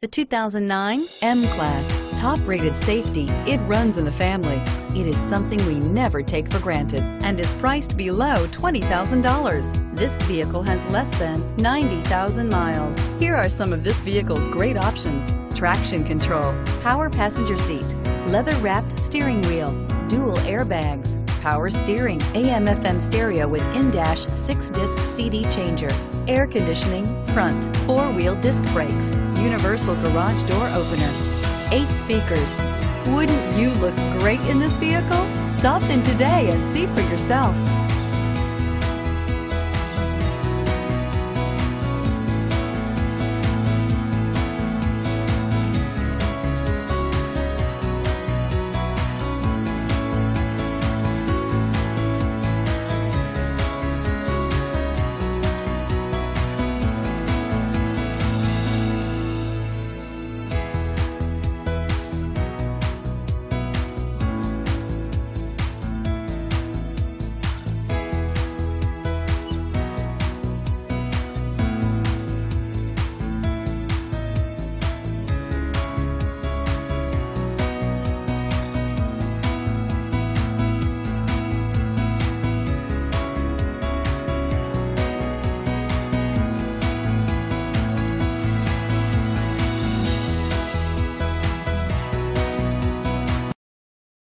The 2009 M-Class. Top-rated safety, it runs in the family. It is something we never take for granted and is priced below $20,000. This vehicle has less than 90,000 miles. Here are some of this vehicle's great options. Traction control, power passenger seat, leather-wrapped steering wheel, dual airbags, power steering, AM FM stereo with in-dash six-disc CD changer, air conditioning, front, four-wheel disc brakes, universal garage door opener, eight speakers. Wouldn't you look great in this vehicle? Stop in today and see for yourself.